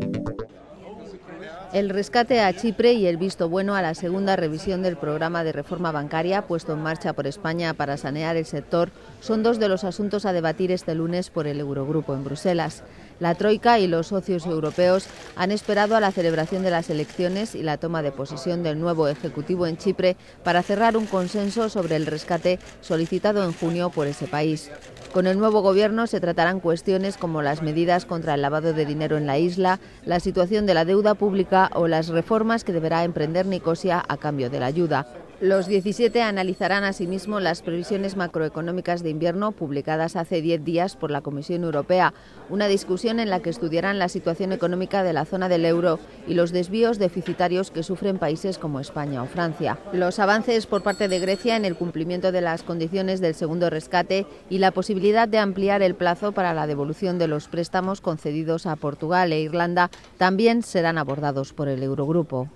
thank you El rescate a Chipre y el visto bueno a la segunda revisión del programa de reforma bancaria puesto en marcha por España para sanear el sector son dos de los asuntos a debatir este lunes por el Eurogrupo en Bruselas. La Troika y los socios europeos han esperado a la celebración de las elecciones y la toma de posesión del nuevo Ejecutivo en Chipre para cerrar un consenso sobre el rescate solicitado en junio por ese país. Con el nuevo gobierno se tratarán cuestiones como las medidas contra el lavado de dinero en la isla, la situación de la deuda pública o las reformas que deberá emprender Nicosia a cambio de la ayuda. Los 17 analizarán asimismo las previsiones macroeconómicas de invierno publicadas hace 10 días por la Comisión Europea, una discusión en la que estudiarán la situación económica de la zona del euro y los desvíos deficitarios que sufren países como España o Francia. Los avances por parte de Grecia en el cumplimiento de las condiciones del segundo rescate y la posibilidad de ampliar el plazo para la devolución de los préstamos concedidos a Portugal e Irlanda también serán abordados por el Eurogrupo.